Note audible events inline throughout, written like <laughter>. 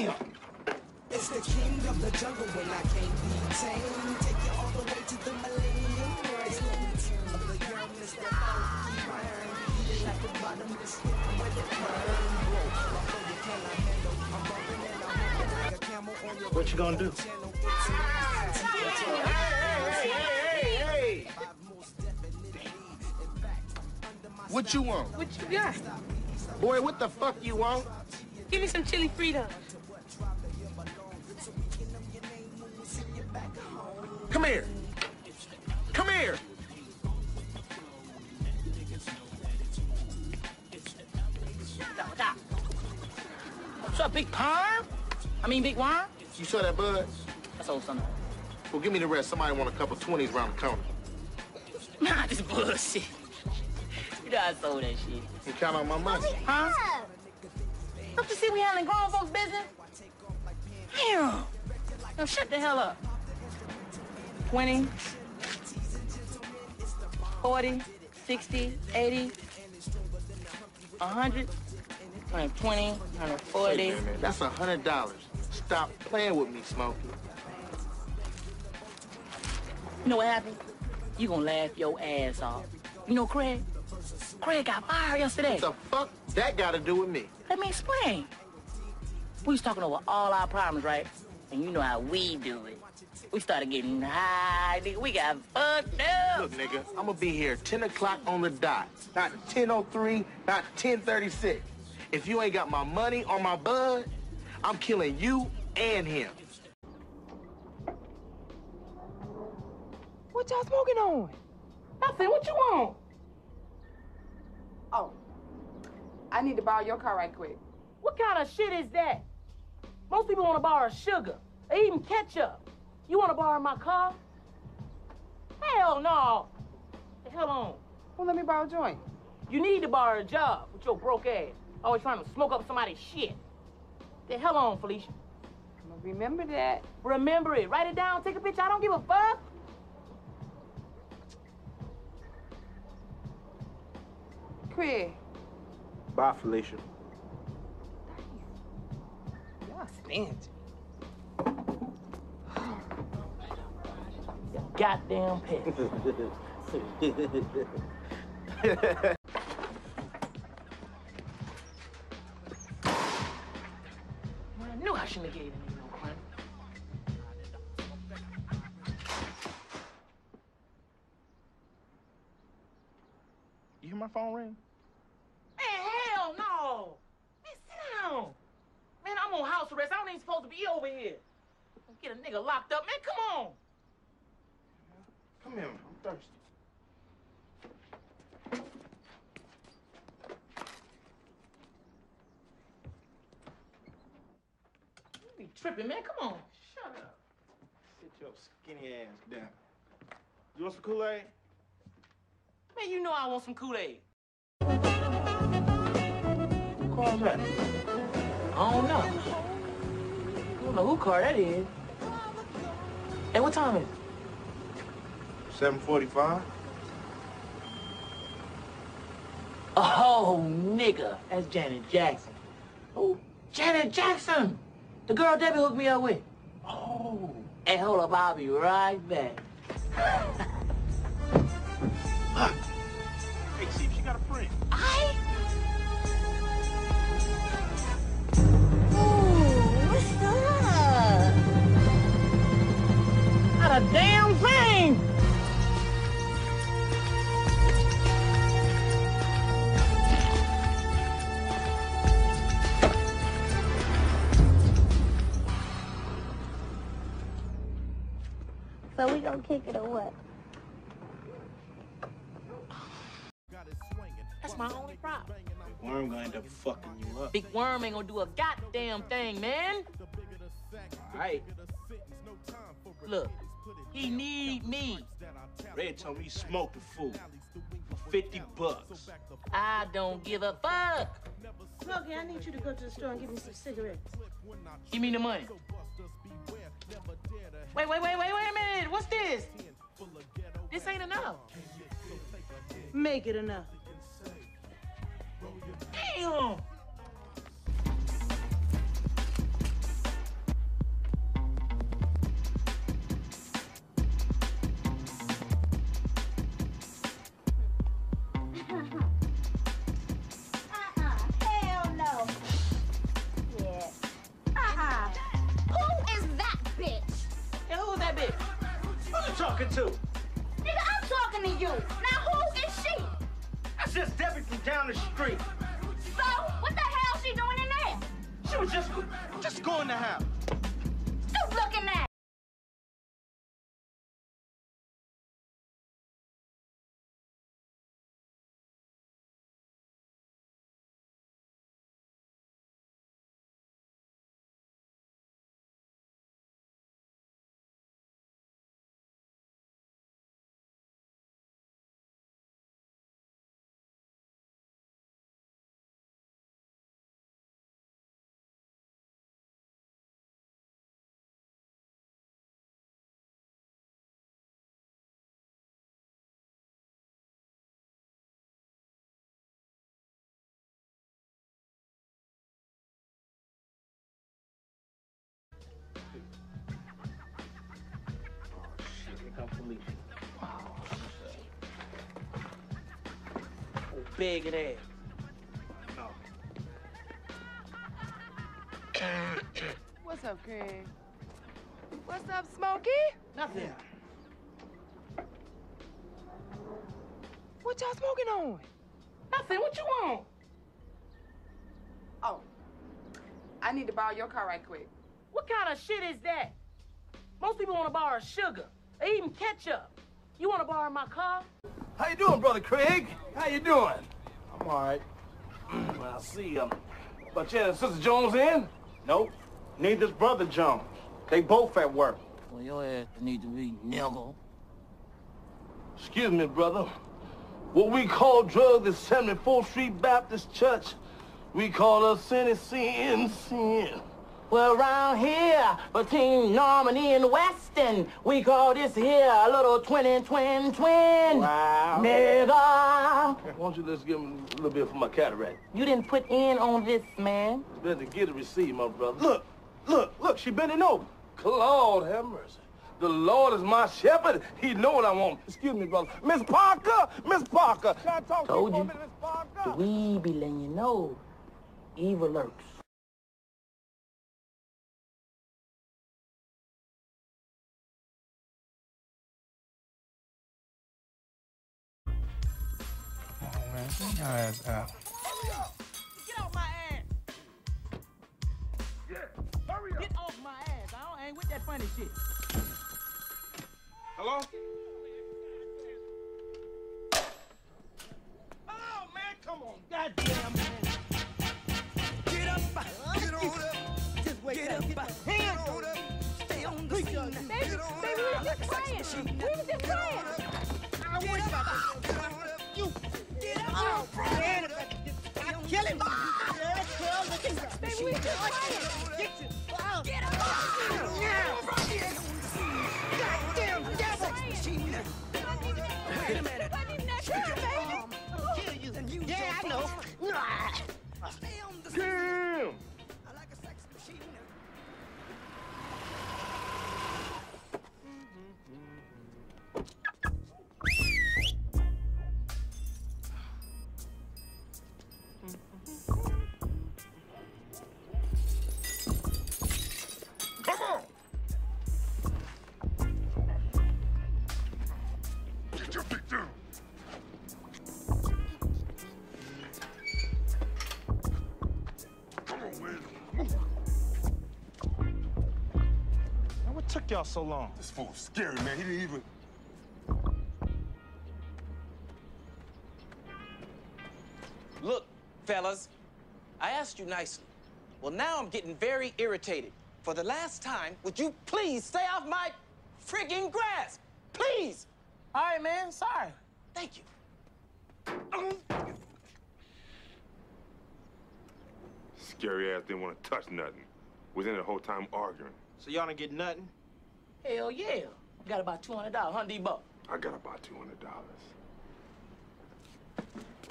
my goddamn dog. Damn. It's the king of the jungle when I can't be tamed. Take you all the way to the millennium. It's the return of the young Mr. Funky Burn. Eating at the bottomless pit where the burn grow. My flow you cannot handle. I'm bumping and I'm humping like a camel on your What you gonna do? channel. Hey, hey, hey, hey. What you want? What you got? Boy, what the fuck you want? Give me some chili Frito. Come here. Come here. What's up, Big Perm? I mean, Big Worm? You saw that bud? That's old son. Well, give me the rest. Somebody want a couple 20s around the corner. <laughs> Nah, this bullshit. You know I sold that shit. You count on my money. Huh? Don't you see we handling grown folks' business? Damn. Now shut the hell up. 20, 40, 60, 80, 100, 120, 140. Wait a minute, That's a hundred dollars. Stop playing with me, Smokey. You know what happened? You gonna laugh your ass off. You know Craig? Craig got fired yesterday. What the fuck that got to do with me? Let me explain. We was talking over all our problems, right? And you know how we do it. We started getting high, nigga. We got fucked up. Look, nigga, I'm gonna be here 10 o'clock on the dot. Not 10.03, not 10.36. If you ain't got my money or my bud, I'm killing you and him. What y'all smoking on? Nothing. What you want? Oh, I need to borrow your car right quick. What kind of shit is that? Most people want to borrow sugar or even ketchup. You want to borrow my car? Hell no. The hell on. Well, let me borrow a joint. You need to borrow a job with your broke ass. Always trying to smoke up somebody's shit. The hell on, Felicia. I'm gonna remember that. Remember it. Write it down. Take a picture. I don't give a fuck. Craig, Bye, Felicia. y'all stingy. Goddamn pet. I knew I shouldn't have gave him no money. You hear my phone ring? Man, hell no! Man, sit down! Man, I'm on house arrest. I don't even supposed to be over here. Get a nigga locked up, man. Come on! Come here, I'm thirsty. You be tripping, man. Come on. Shut up. Sit your skinny ass down. You want some Kool-Aid? Man, you know I want some Kool-Aid. Who calls that? I don't know. I don't know who car that is. Hey, what time is it? 745? Oh, nigga. That's Janet Jackson. Oh, Janet Jackson! The girl Debbie hooked me up with. Oh. Hey, hold up. I'll be right back. So we gonna kick it or what? That's my only problem. Big Worm gonna end up fucking you up. Big Worm ain't gonna do a goddamn thing, man. Alright. Look, he need me. Red told me he smoked the fool for 50 bucks. I don't give a fuck. Smokey, I need you to go to the store and get me some cigarettes. Give me the money. Wait, wait, wait, wait, wait a minute. What's this? This ain't enough. Make it enough. Damn. talking to? Nigga, I'm talking to you. Now who is she? That's just Debbie from down the street. So, what the hell she doing in there? She was just, just going to have. Stop looking at big and ass. What's up, Craig? What's up, Smokey? Nothing. What y'all smoking on? Nothing. What you want? Oh, I need to borrow your car right quick. What kind of shit is that? Most people want to borrow sugar, or even ketchup. You want to borrow my car? How you doing, brother Craig? How you doing? I'm all right. well, I see. Um, but yeah, Sister Jones in? Nope. Neither's brother Jones. They both at work. Well, your ass need to be niggle. Excuse me, brother. What we call drugs at 74th Street Baptist Church, we call us sin sin sin. Well, around here, between Normandie and Western, we call this here a little twin twin twin. Wow. Nigga. Why don't you just give me a little bit for my cataract? You didn't put in on this, man. It's better to get a receipt, my brother. Look, look, look, she bending over. Claude, have mercy. The Lord is my shepherd. He know what I want. Excuse me, brother. Miss Parker, Miss Parker. Can I talk Told to you you. minute, Miss Parker? We be letting you know, evil lurks. Get off my ass. Yeah, hurry up. Get off my ass. I, don't, I ain't with that funny shit. Hello? Oh, man, come on. Goddamn, man. Get up. Get on up. Just wait Get up. Hands on up. Stay on the scene. Baby, baby, we was just praying. We was just praying. I wish I could. Look at that. Baby, we was just praying. Get you. Oh. Get up. Now. Goddamn devil. Wait a minute. Took y'all so long? This fool's scary, man. He didn't even. Look, fellas, I asked you nicely. Well, now I'm getting very irritated. For the last time, would you please stay off my friggin' grass? Please! All right, man. Sorry. Thank you. Scary ass didn't want to touch nothing. Was in the whole time arguing. So y'all didn't get nothing? Hell yeah. Got about two hundred dollars, huh, D-Buck? I got about two hundred dollars.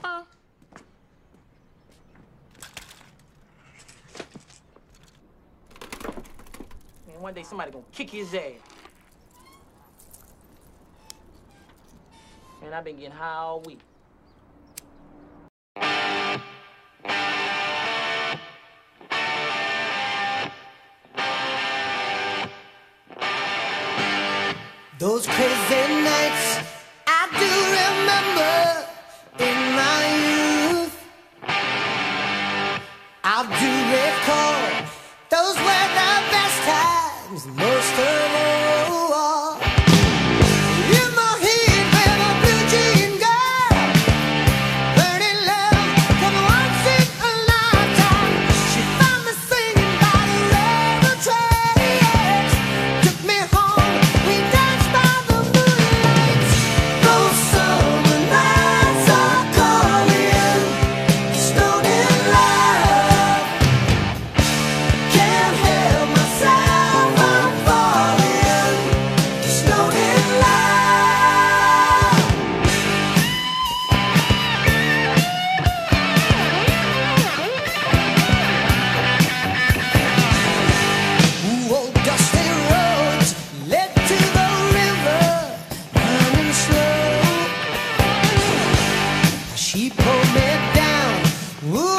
Huh? Man, one day somebody gonna kick his ass. Man, I've been getting high all week. Recall. Those were the best times, most of. He pulled me down.